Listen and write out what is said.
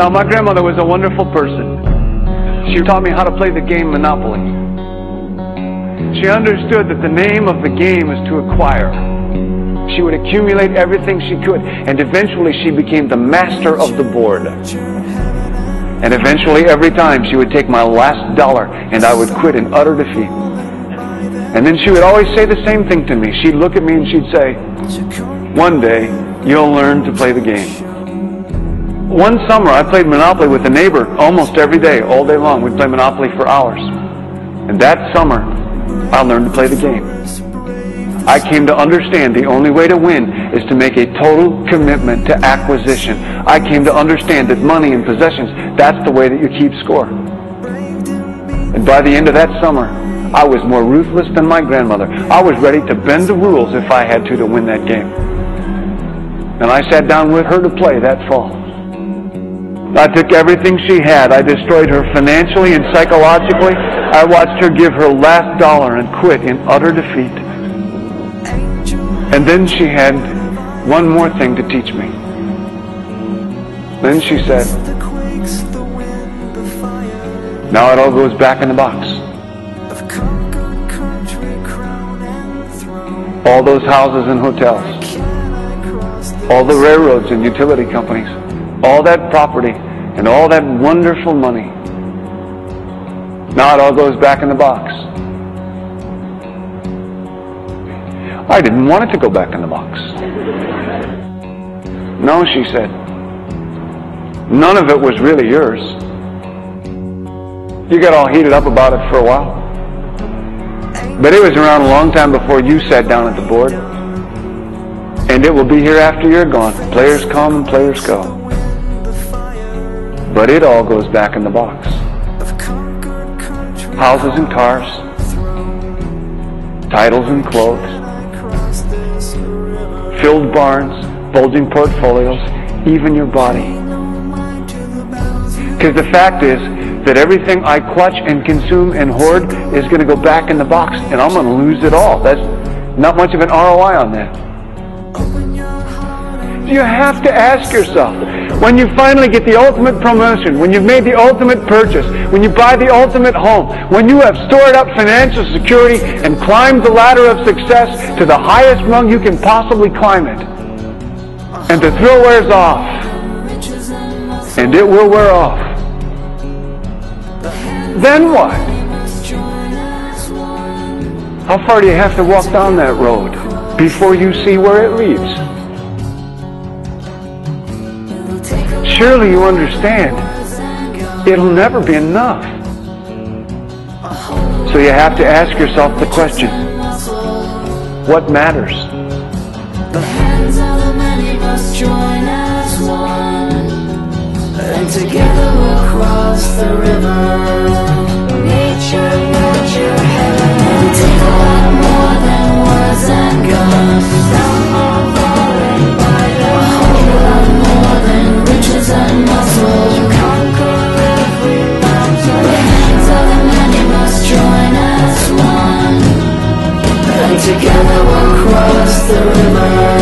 Now, my grandmother was a wonderful person. She taught me how to play the game Monopoly. She understood that the name of the game is to acquire. She would accumulate everything she could, and eventually she became the master of the board. And eventually, every time, she would take my last dollar, and I would quit in utter defeat. And then she would always say the same thing to me. She'd look at me and she'd say, One day, you'll learn to play the game. One summer, I played Monopoly with a neighbor almost every day, all day long. We'd play Monopoly for hours. And that summer, I learned to play the game. I came to understand the only way to win is to make a total commitment to acquisition. I came to understand that money and possessions, that's the way that you keep score. And by the end of that summer, I was more ruthless than my grandmother. I was ready to bend the rules if I had to to win that game. And I sat down with her to play that fall. I took everything she had. I destroyed her financially and psychologically. I watched her give her last dollar and quit in utter defeat. And then she had one more thing to teach me. Then she said, now it all goes back in the box. All those houses and hotels. All the railroads and utility companies all that property and all that wonderful money. Now it all goes back in the box. I didn't want it to go back in the box. No, she said. None of it was really yours. You got all heated up about it for a while. But it was around a long time before you sat down at the board. And it will be here after you're gone. Players come and players go. But it all goes back in the box. Houses and cars, titles and clothes, filled barns, bulging portfolios, even your body. Because the fact is that everything I clutch and consume and hoard is going to go back in the box, and I'm going to lose it all. That's not much of an ROI on that. You have to ask yourself, when you finally get the ultimate promotion, when you've made the ultimate purchase, when you buy the ultimate home, when you have stored up financial security and climbed the ladder of success to the highest rung you can possibly climb it, and the thrill wears off, and it will wear off, then what? How far do you have to walk down that road before you see where it leads? surely you understand it'll never be enough. So you have to ask yourself the question what matters? The hands of the many must join as one, and together we'll cross the river. Nature, nurture, heaven, and take a lot more than words and guns. together we'll cross the river.